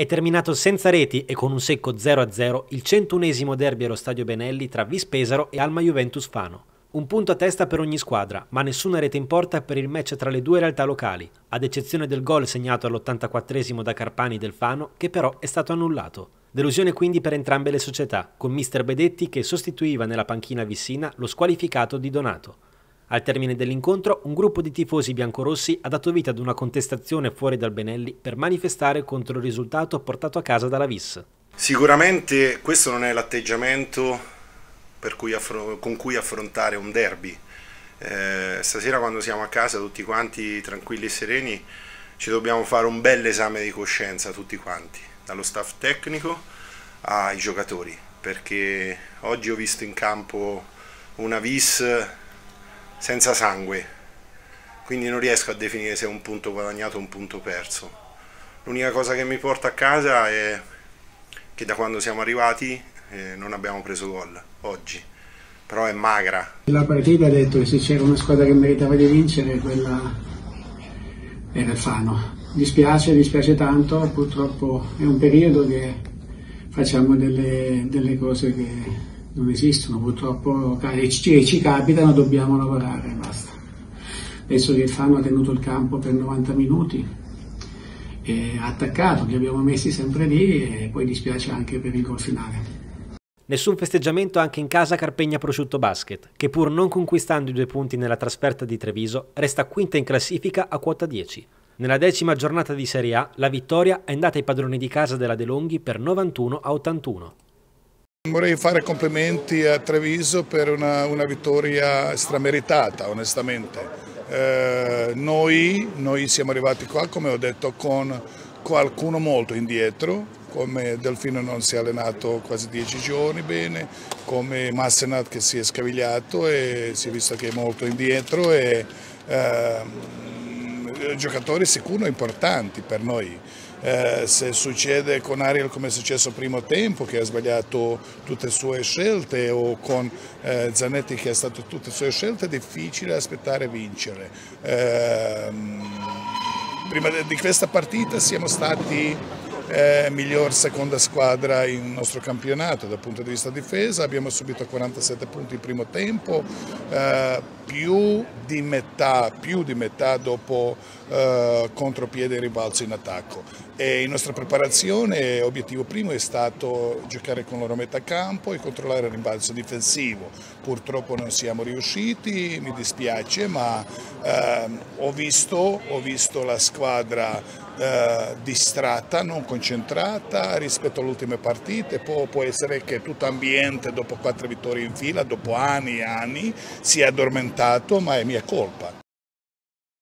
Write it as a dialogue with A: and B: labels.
A: È terminato senza reti e con un secco 0-0 il 101esimo derby allo Stadio Benelli tra Vispesaro e Alma Juventus Fano. Un punto a testa per ogni squadra, ma nessuna rete in porta per il match tra le due realtà locali, ad eccezione del gol segnato all'84esimo da Carpani del Fano, che però è stato annullato. Delusione quindi per entrambe le società, con mister Bedetti che sostituiva nella panchina Vissina lo squalificato di Donato. Al termine dell'incontro, un gruppo di tifosi biancorossi ha dato vita ad una contestazione fuori dal Benelli per manifestare contro il risultato portato a casa dalla Vis.
B: Sicuramente questo non è l'atteggiamento cui con cui affrontare un derby. Eh, stasera quando siamo a casa tutti quanti tranquilli e sereni ci dobbiamo fare un bel esame di coscienza tutti quanti, dallo staff tecnico ai giocatori, perché oggi ho visto in campo una Vis senza sangue, quindi non riesco a definire se è un punto guadagnato o un punto perso. L'unica cosa che mi porta a casa è che da quando siamo arrivati eh, non abbiamo preso gol oggi, però è magra.
C: La partita ha detto che se c'era una squadra che meritava di vincere quella era il Fano. Dispiace, dispiace tanto, purtroppo è un periodo che facciamo delle, delle cose che non esistono purtroppo e ci, ci capitano, dobbiamo lavorare, basta. Penso che Fano ha tenuto il campo per 90 minuti, ha attaccato, li abbiamo messi sempre lì e poi dispiace anche per il gol finale.
A: Nessun festeggiamento anche in casa Carpegna Prosciutto Basket, che pur non conquistando i due punti nella trasferta di Treviso, resta quinta in classifica a quota 10. Nella decima giornata di Serie A, la vittoria è andata ai padroni di casa della De Longhi per 91 a 81.
D: Vorrei fare complimenti a Treviso per una, una vittoria strameritata, onestamente. Eh, noi, noi, siamo arrivati qua, come ho detto, con qualcuno molto indietro, come Delfino non si è allenato quasi dieci giorni bene, come Massenat che si è scavigliato e si è visto che è molto indietro e eh, giocatori sicuro importanti per noi. Eh, se succede con Ariel come è successo al primo tempo che ha sbagliato tutte le sue scelte o con eh, Zanetti che ha stato tutte le sue scelte è difficile aspettare vincere. Eh, prima di questa partita siamo stati eh, miglior seconda squadra in nostro campionato dal punto di vista difesa, abbiamo subito 47 punti in primo tempo, eh, più, di metà, più di metà dopo eh, contropiede e ribalzo in attacco. E in nostra preparazione obiettivo primo è stato giocare con loro metà campo e controllare il rimbalzo difensivo. Purtroppo non siamo riusciti, mi dispiace, ma ehm, ho visto, ho visto la squadra eh, distratta, non concentrata rispetto alle ultime partite, può, può essere che tutto ambiente dopo quattro vittorie in fila, dopo anni e anni, si è addormentato, ma è mia colpa.